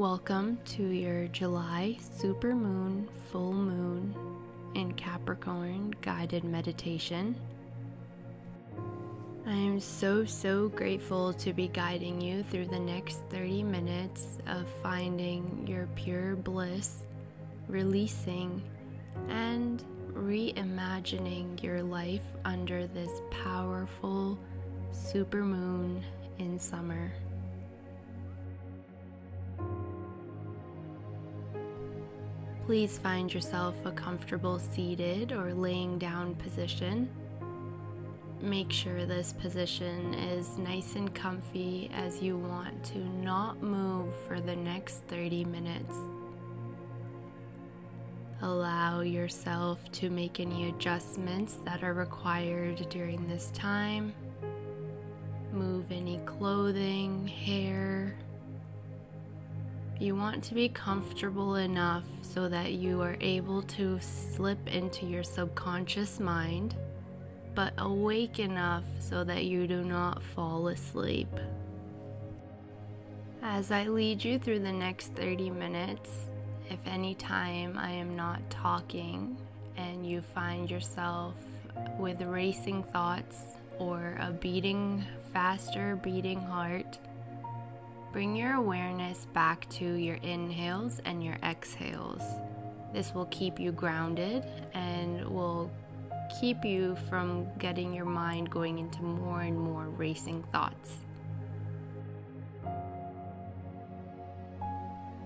Welcome to your July supermoon full moon in Capricorn guided meditation. I am so, so grateful to be guiding you through the next 30 minutes of finding your pure bliss, releasing, and reimagining your life under this powerful supermoon in summer. Please find yourself a comfortable seated or laying down position. Make sure this position is nice and comfy as you want to not move for the next 30 minutes. Allow yourself to make any adjustments that are required during this time. Move any clothing, hair. You want to be comfortable enough so that you are able to slip into your subconscious mind, but awake enough so that you do not fall asleep. As I lead you through the next 30 minutes, if any time I am not talking and you find yourself with racing thoughts or a beating, faster beating heart, bring your awareness back to your inhales and your exhales. This will keep you grounded and will keep you from getting your mind going into more and more racing thoughts.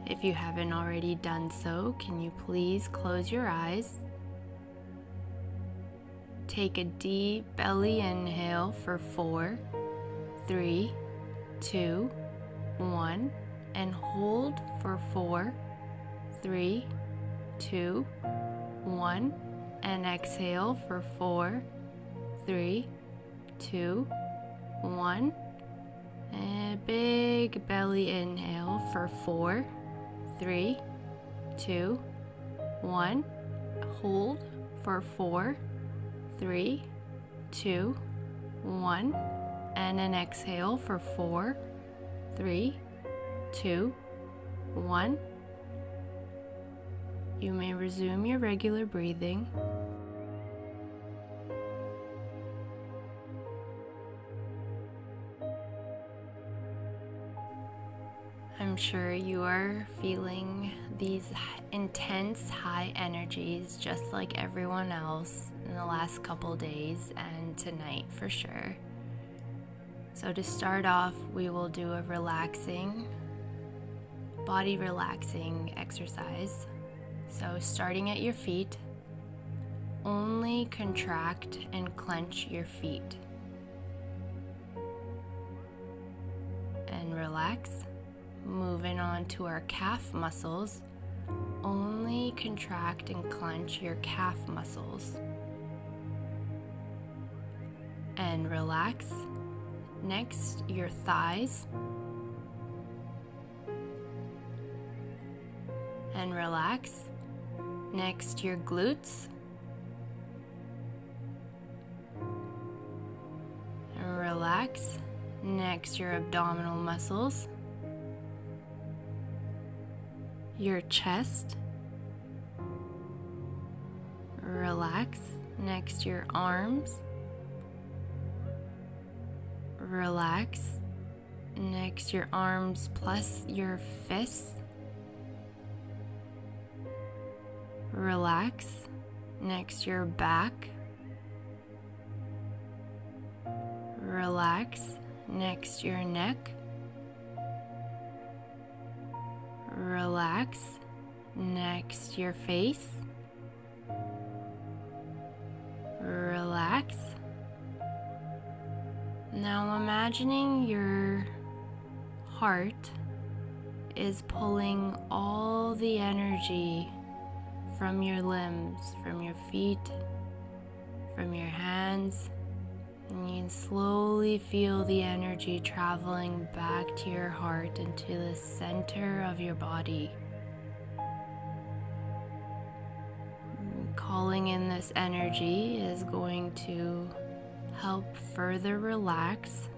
If you haven't already done so, can you please close your eyes? Take a deep belly inhale for four, three, two, one, and hold for four, three, two, one, and exhale for four, three, two, one. And big belly inhale for four, three, two, one. Hold for four, three, two, one. And an exhale for four, three, two, one. You may resume your regular breathing. I'm sure you are feeling these intense high energies just like everyone else in the last couple days and tonight for sure. So, to start off, we will do a relaxing, body relaxing exercise. So, starting at your feet, only contract and clench your feet. And relax. Moving on to our calf muscles, only contract and clench your calf muscles. And relax. Next, your thighs. And relax. Next, your glutes. And relax. Next, your abdominal muscles. Your chest. Relax. Next, your arms relax. Next, your arms plus your fists. Relax. Next, your back. Relax. Next, your neck. Relax. Next, your face. Relax. Now imagining your heart is pulling all the energy from your limbs, from your feet, from your hands. And you can slowly feel the energy traveling back to your heart and to the center of your body. Calling in this energy is going to help further relax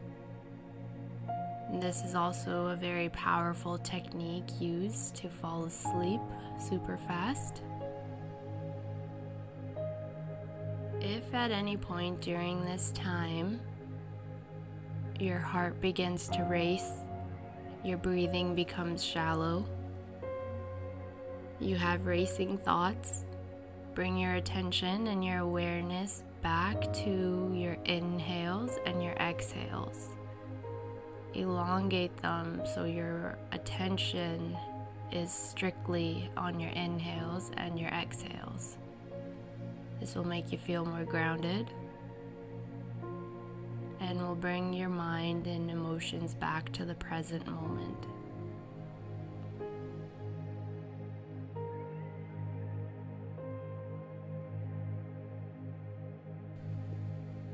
This is also a very powerful technique used to fall asleep super fast. If at any point during this time your heart begins to race, your breathing becomes shallow, you have racing thoughts, bring your attention and your awareness back to your inhales and your exhales. Elongate them so your attention is strictly on your inhales and your exhales. This will make you feel more grounded and will bring your mind and emotions back to the present moment.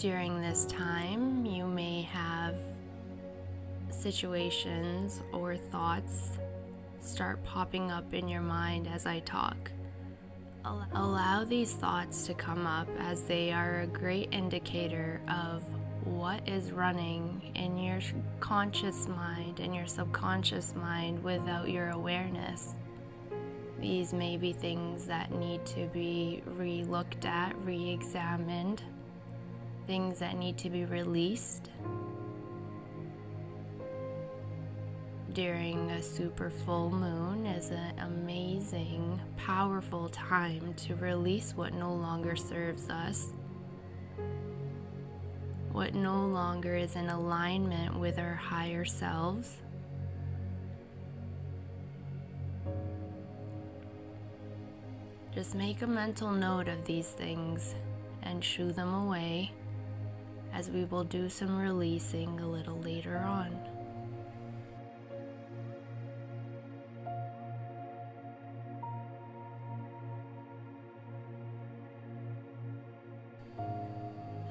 During this time, you may have situations or thoughts start popping up in your mind as I talk. Allow these thoughts to come up as they are a great indicator of what is running in your conscious mind and your subconscious mind without your awareness. These may be things that need to be re looked at, re examined, things that need to be released. during a super full moon is an amazing, powerful time to release what no longer serves us, what no longer is in alignment with our higher selves. Just make a mental note of these things and shoo them away as we will do some releasing a little later on.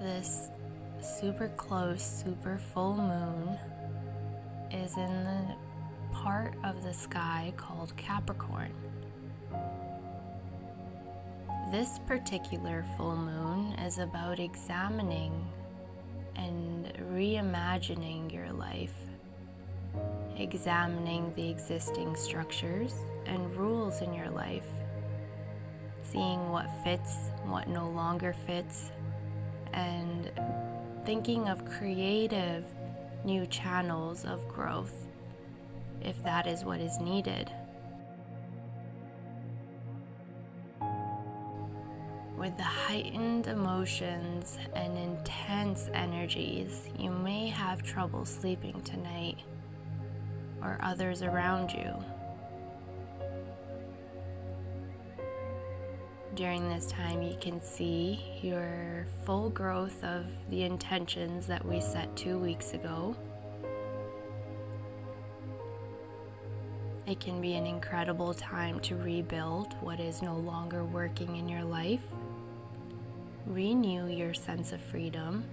this super close, super full moon is in the part of the sky called Capricorn. This particular full moon is about examining and reimagining your life, examining the existing structures and rules in your life, seeing what fits, what no longer fits, and thinking of creative new channels of growth if that is what is needed. With the heightened emotions and intense energies, you may have trouble sleeping tonight or others around you. During this time, you can see your full growth of the intentions that we set two weeks ago. It can be an incredible time to rebuild what is no longer working in your life, renew your sense of freedom.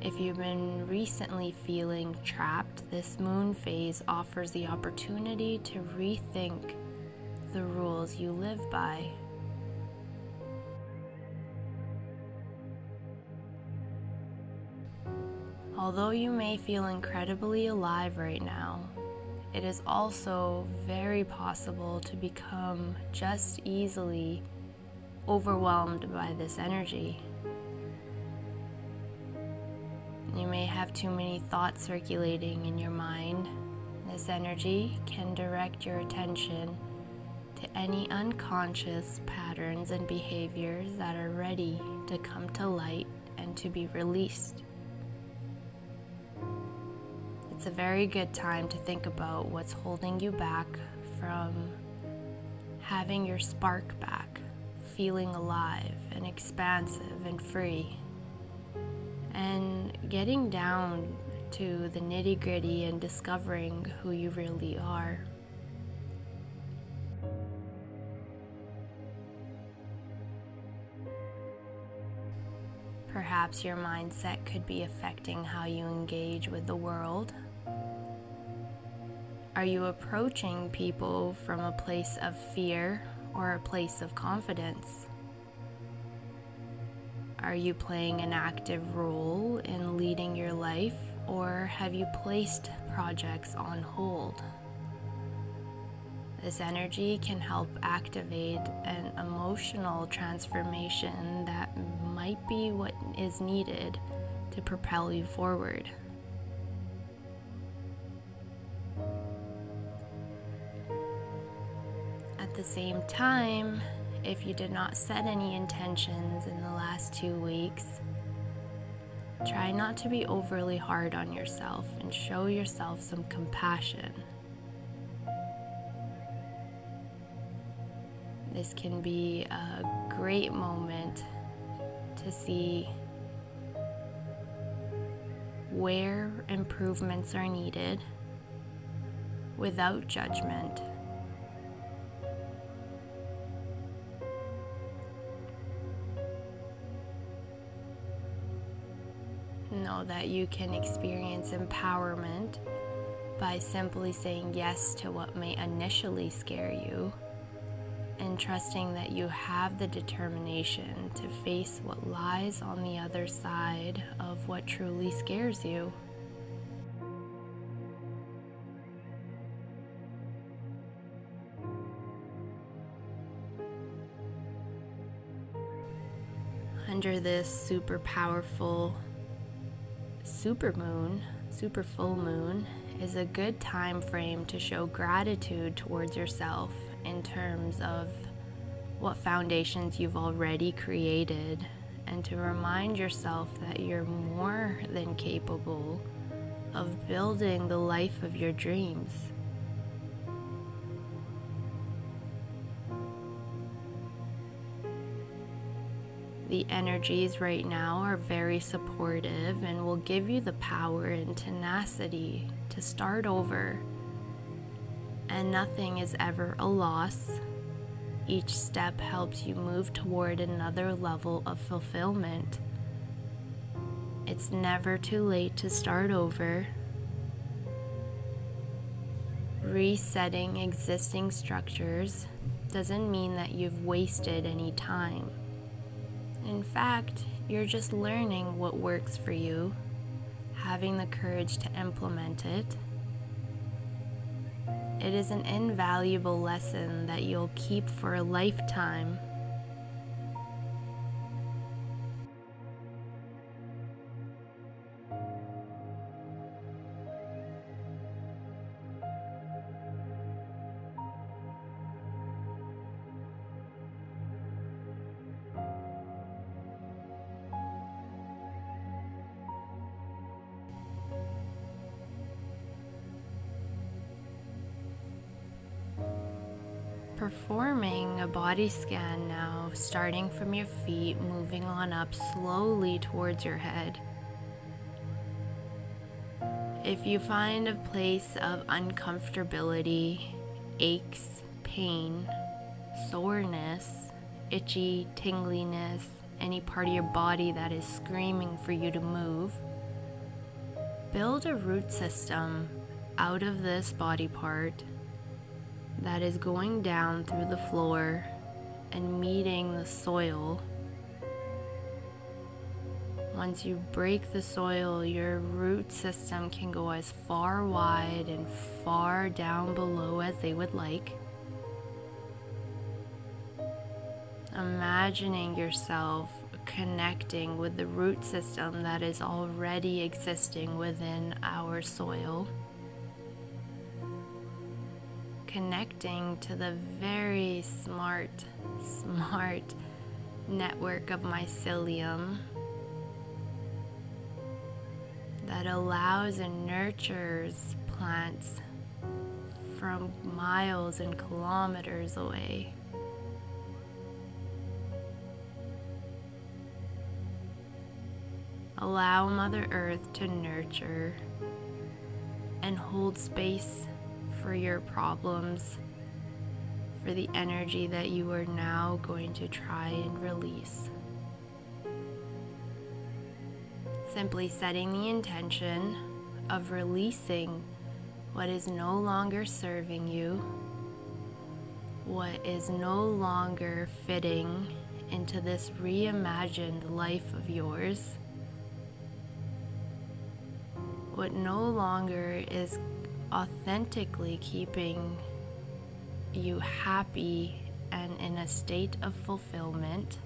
If you've been recently feeling trapped, this moon phase offers the opportunity to rethink the rules you live by. Although you may feel incredibly alive right now, it is also very possible to become just easily overwhelmed by this energy. You may have too many thoughts circulating in your mind. This energy can direct your attention to any unconscious patterns and behaviors that are ready to come to light and to be released. It's a very good time to think about what's holding you back from having your spark back, feeling alive and expansive and free, and getting down to the nitty gritty and discovering who you really are. Perhaps your mindset could be affecting how you engage with the world. Are you approaching people from a place of fear or a place of confidence? Are you playing an active role in leading your life Or have you placed projects on hold? This energy can help activate an emotional transformation that might be what is needed to propel you forward. The same time, if you did not set any intentions in the last two weeks, try not to be overly hard on yourself and show yourself some compassion. This can be a great moment to see where improvements are needed without judgment. That you can experience empowerment by simply saying yes to what may initially scare you and trusting that you have the determination to face what lies on the other side of what truly scares you. Under this super powerful super moon, super full moon, is a good time frame to show gratitude towards yourself in terms of what foundations you've already created and to remind yourself that you're more than capable of building the life of your dreams. The energies right now are very supportive and will give you the power and tenacity to start over. And nothing is ever a loss. Each step helps you move toward another level of fulfillment. It's never too late to start over. Resetting existing structures doesn't mean that you've wasted any time. In fact, you're just learning what works for you, having the courage to implement it. It is an invaluable lesson that you'll keep for a lifetime. Body scan now, starting from your feet, moving on up slowly towards your head. If you find a place of uncomfortability, aches, pain, soreness, itchy, tingliness, any part of your body that is screaming for you to move, build a root system out of this body part that is going down through the floor and meeting the soil. Once you break the soil, your root system can go as far wide and far down below as they would like. Imagining yourself connecting with the root system that is already existing within our soil connecting to the very smart, smart network of mycelium that allows and nurtures plants from miles and kilometers away. Allow Mother Earth to nurture and hold space for your problems, for the energy that you are now going to try and release. Simply setting the intention of releasing what is no longer serving you, what is no longer fitting into this reimagined life of yours what no longer is authentically keeping you happy and in a state of fulfillment.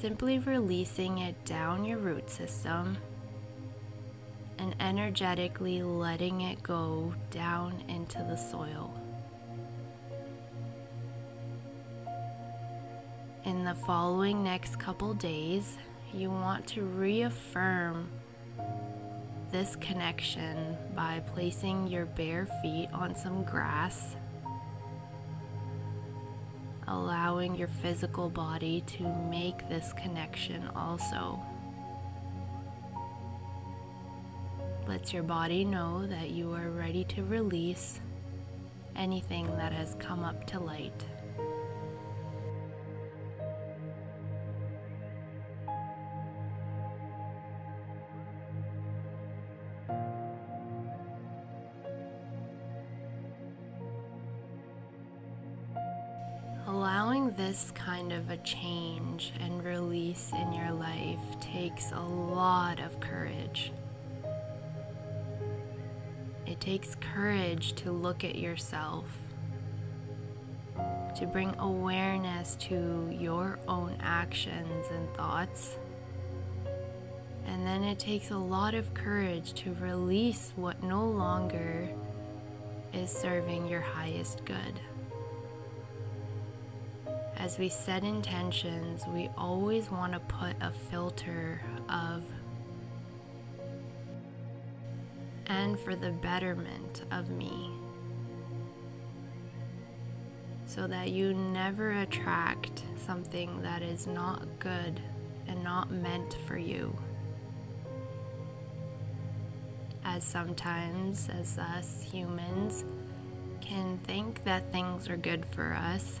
Simply releasing it down your root system and energetically letting it go down into the soil. In the following next couple days, you want to reaffirm this connection by placing your bare feet on some grass, allowing your physical body to make this connection also. Lets your body know that you are ready to release anything that has come up to light. It takes courage to look at yourself, to bring awareness to your own actions and thoughts. And then it takes a lot of courage to release what no longer is serving your highest good. As we set intentions, we always want to put a filter of and for the betterment of me. So that you never attract something that is not good and not meant for you. As sometimes, as us humans, can think that things are good for us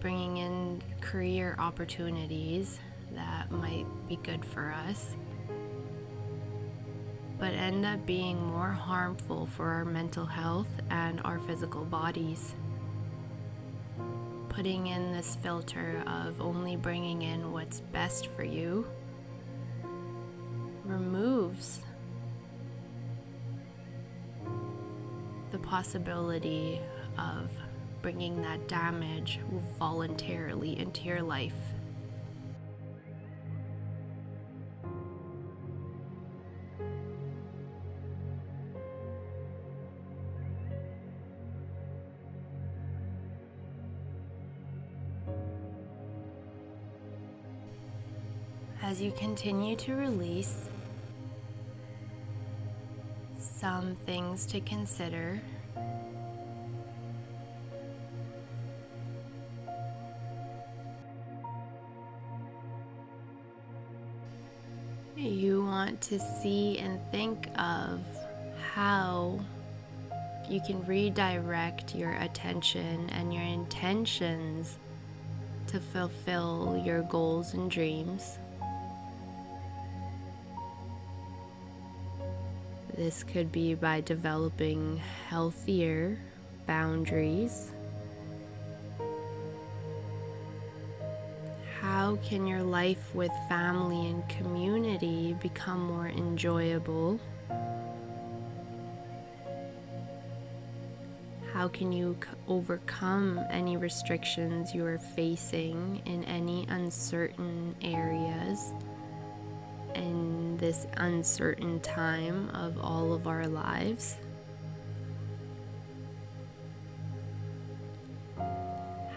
bringing in career opportunities that might be good for us, but end up being more harmful for our mental health and our physical bodies. Putting in this filter of only bringing in what's best for you removes the possibility of bringing that damage voluntarily into your life. As you continue to release, some things to consider you want to see and think of how you can redirect your attention and your intentions to fulfill your goals and dreams. This could be by developing healthier boundaries How can your life with family and community become more enjoyable? How can you overcome any restrictions you are facing in any uncertain areas in this uncertain time of all of our lives?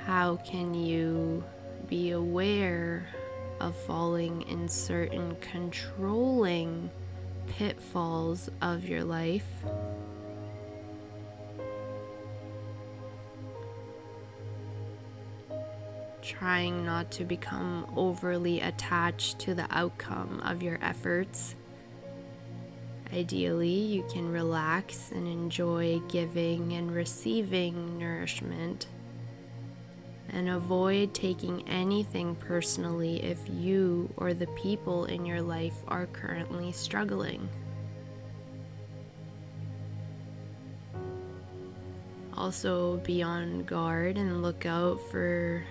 How can you be aware of falling in certain controlling pitfalls of your life. Trying not to become overly attached to the outcome of your efforts. Ideally, you can relax and enjoy giving and receiving nourishment and avoid taking anything personally if you or the people in your life are currently struggling. Also, be on guard and look out for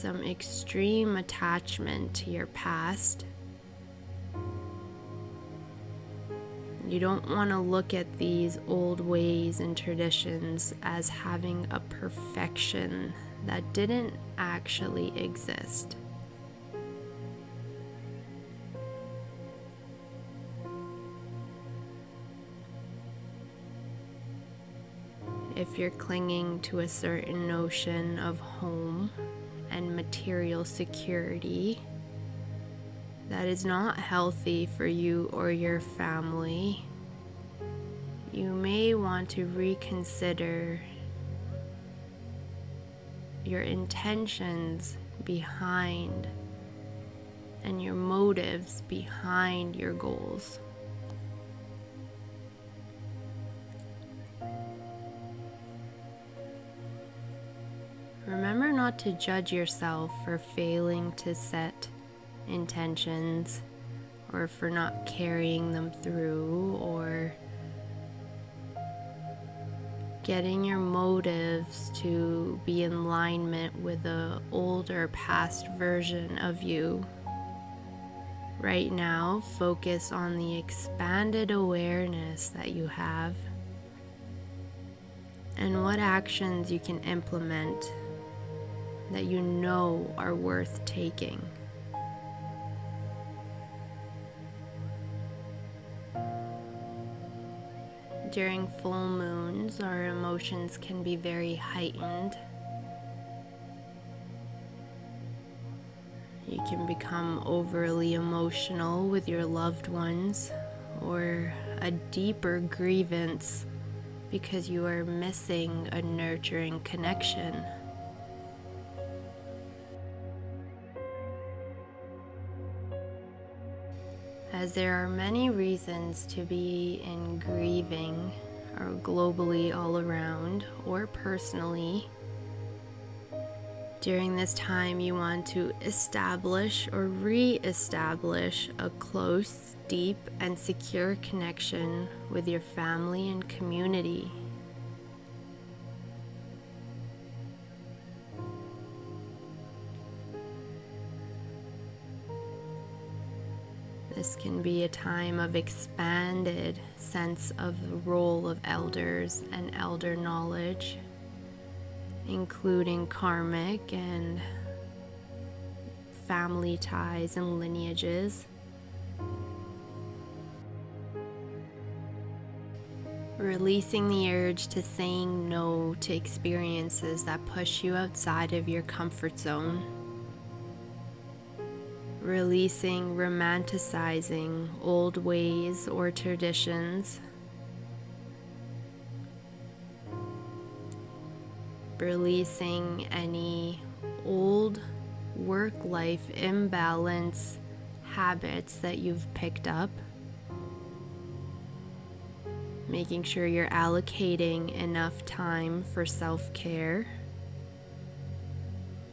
some extreme attachment to your past. You don't want to look at these old ways and traditions as having a perfection that didn't actually exist. If you're clinging to a certain notion of home and material security, that is not healthy for you or your family, you may want to reconsider your intentions behind and your motives behind your goals. To judge yourself for failing to set intentions or for not carrying them through or getting your motives to be in alignment with the older past version of you. Right now, focus on the expanded awareness that you have and what actions you can implement that you know are worth taking. During full moons, our emotions can be very heightened. You can become overly emotional with your loved ones or a deeper grievance because you are missing a nurturing connection. As there are many reasons to be in grieving, or globally all around, or personally. During this time, you want to establish or re establish a close, deep, and secure connection with your family and community. Can be a time of expanded sense of the role of elders and elder knowledge, including karmic and family ties and lineages. Releasing the urge to saying no to experiences that push you outside of your comfort zone releasing romanticizing old ways or traditions. Releasing any old work life imbalance habits that you've picked up. Making sure you're allocating enough time for self care.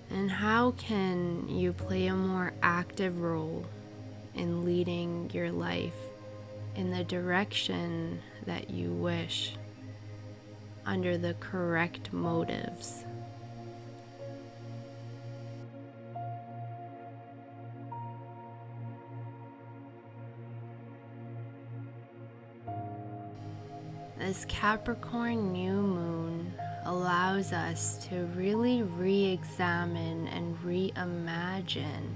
And how can you play a more active role in leading your life in the direction that you wish under the correct motives? This Capricorn new moon allows us to really re examine and reimagine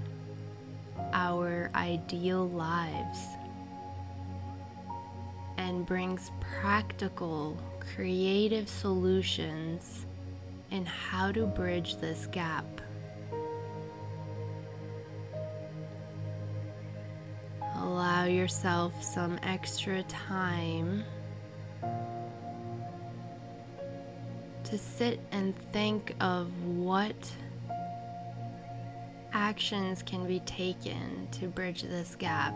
our ideal lives and brings practical, creative solutions in how to bridge this gap. Allow yourself some extra time to sit and think of what actions can be taken to bridge this gap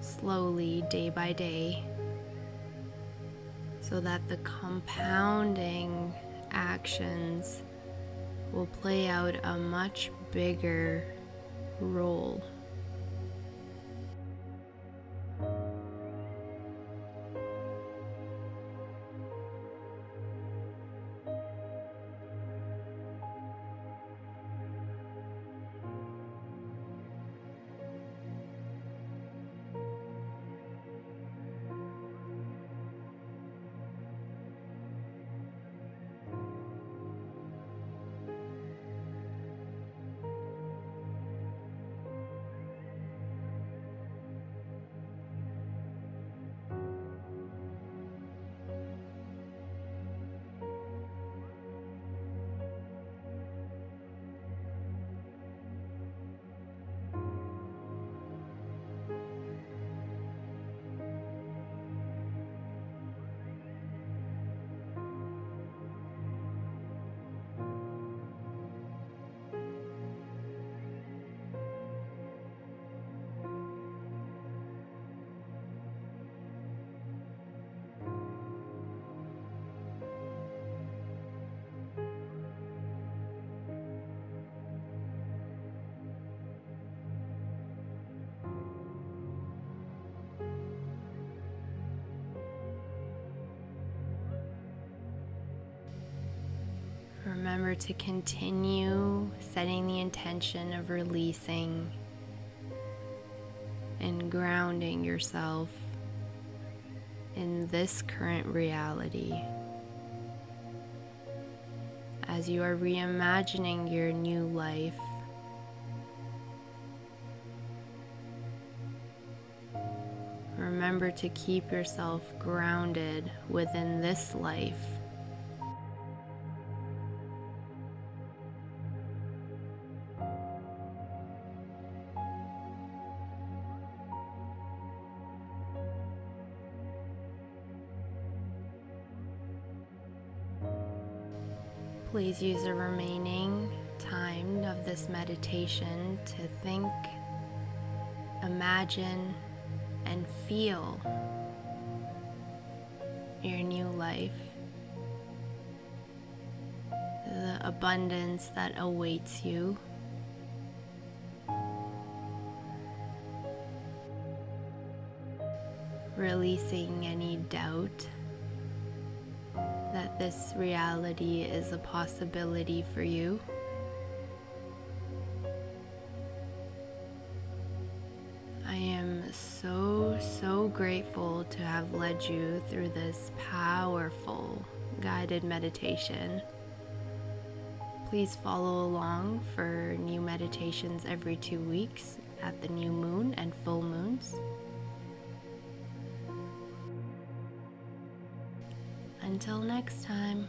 slowly, day by day, so that the compounding actions will play out a much bigger role. Remember to continue setting the intention of releasing and grounding yourself in this current reality as you are reimagining your new life. Remember to keep yourself grounded within this life. Please use the remaining time of this meditation to think, imagine, and feel your new life, the abundance that awaits you. Releasing any doubt that this reality is a possibility for you. I am so, so grateful to have led you through this powerful guided meditation. Please follow along for new meditations every two weeks at the new moon and full moons. Until next time.